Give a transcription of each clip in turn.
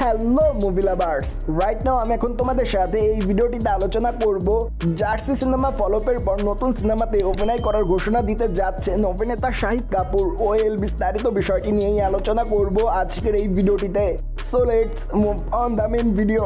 Hello movie lovers right now আমি এখন তোমাদের সাথে এই ভিডিওটিতে আলোচনা করব জার্সি সিনেমা ফলোপের পর নতুন সিনেমাতে অভিনয় করার ঘোষণা দিতে যাচ্ছেন অভিনেতা শাহিদ কাপুর। ও এল বিস্তারিত বিষয়টি নিয়েই আলোচনা করব আজকের এই ভিডিওটিতে। So let's move on the main video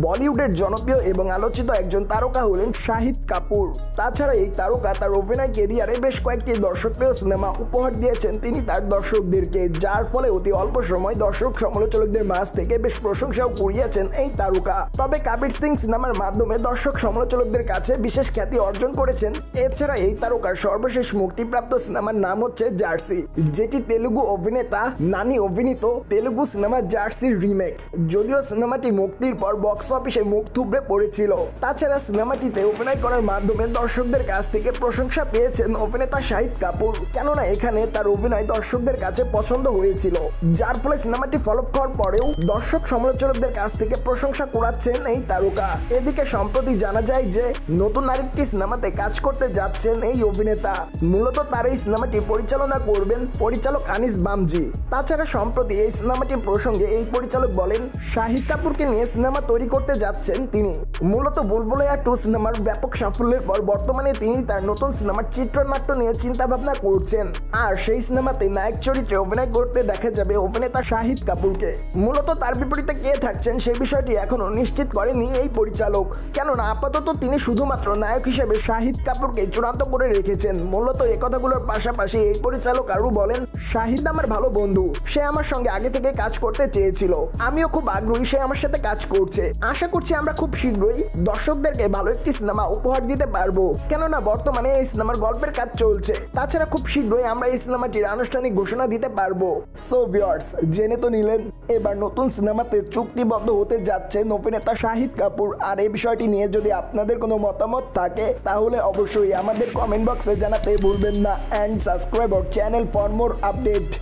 বলিউডের জনপ্রিয় এবং আলোচিত একজন তারকা হলেন শাহিদ কাপুর। তাছাড়া এই তারকা তার অভিনয় কেরিয়ারে বেশ কয়েকটি দর্শকপ্রিয় সিনেমা উপহার দিয়েছেন তিনি তার দর্শকদেরকে, যার ফলে অতি অল্প সময় দর্শক সমালোচকদের মাঝ থেকে বেশ প্রশংসাও কুড়িয়েছেন এই তারকা। তবে কাবির সিং সিনেমার মাধ্যমে দর্শক সমালোচকদের কাছে বিশেষ খ্যাতি অর্জন করেছেন। এছাড়া এই তারকার সর্বশেষ মুক্তিপ্রাপ্ত সিনেমার নাম হচ্ছে জার্সি, যেটি তেলুগু অভিনেতা, নানি অভিনীত তেলুগু সিনেমা জার্সির রিমেক। যদিও সিনেমাটি মুক্তির পর বক্স অফিসে মুখ থুবড়ে পড়েছিল। তাছাড়া সিনেমাটিতে অভিনয় করার মাধ্যমে দর্শকদের কাছ থেকে প্রশংসা পেয়েছেন অভিনেতা শাহিদ কাপুর। কেননা এখানে তার অভিনয় দর্শকদের কাছে পছন্দ হয়েছিল। যার ফলে সিনেমাটি ফলপ হওয়ার পরেও দর্শক সমালোচকদের কাছ থেকে প্রশংসা করাচ্ছেন এই তারকা। এদিকে সম্প্রতি জানা যায় যে, নতুন আরেকটি সিনেমাতে কাজ করতে যাচ্ছেন এই অভিনেতা। মূলত তার এই সিনেমাটি পরিচালনা করবেন পরিচালক আনিস বামজি। তাছাড়া সম্প্রতি এই সিনেমাটি প্রসঙ্গে এই পরিচালক বলেন, শাহিদ কাপুরকে নিয়ে সিনেমা তৈরি করতে যাচ্ছেন তিনি। মূলত বুলবুলিয়া টু সিনেমার ব্যাপক সাফল্যের পর বর্তমানে তিনি তার নতুন সিনেমার চিত্রনাট্য নিয়ে চিন্তা ভাবনা করছেন। আর সেই সিনেমাতে নায়ক চরিত্রে অভিনয় করতে দেখা যাবে অভিনেতা শাহিদ কাপুরকে। মূলত তার বিপরীতে কে থাকছেন সেই বিষয়টি এখনও নিশ্চিত করেনি এই পরিচালক। কেননা আপাতত তিনি শুধুমাত্র নায়ক হিসেবে শাহিদ কাপুরকে চূড়ান্ত করে রেখেছেন। মূলত এ কথাগুলোর পাশাপাশি এই পরিচালক আরও বলেন শাহিদ আমার ভালো বন্ধু। সে আমার সঙ্গে আগে থেকে কাজ করতে চেয়েছিল। আমিও খুব আগ্রহী সে আমার সাথে কাজ করছে। আশা করছি আমরা খুব শীঘ্রই দর্শকদেরকে ভালো একটি সিনেমা উপহার দিতে পারব। কেননা বর্তমানে এই সিনেমার গল্পের কাজ চলছে। তাছাড়া খুব শীঘ্রই আমরা এই সিনেমাটির আনুষ্ঠানিক ঘোষণা দিতে পারব। সো ভিউয়ার্স, জেনে তো নিলেন, এবার নতুন সিনেমাতে চুক্তিবদ্ধ হতে যাচ্ছে অভিনেতা শাহিদ কাপুর। আর এই বিষয়টি নিয়ে যদি আপনাদের কোনো মতামত থাকে, তাহলে অবশ্যই আমাদের কমেন্ট বক্সে জানাতে ভুলবেন না। And subscribe our channel for more did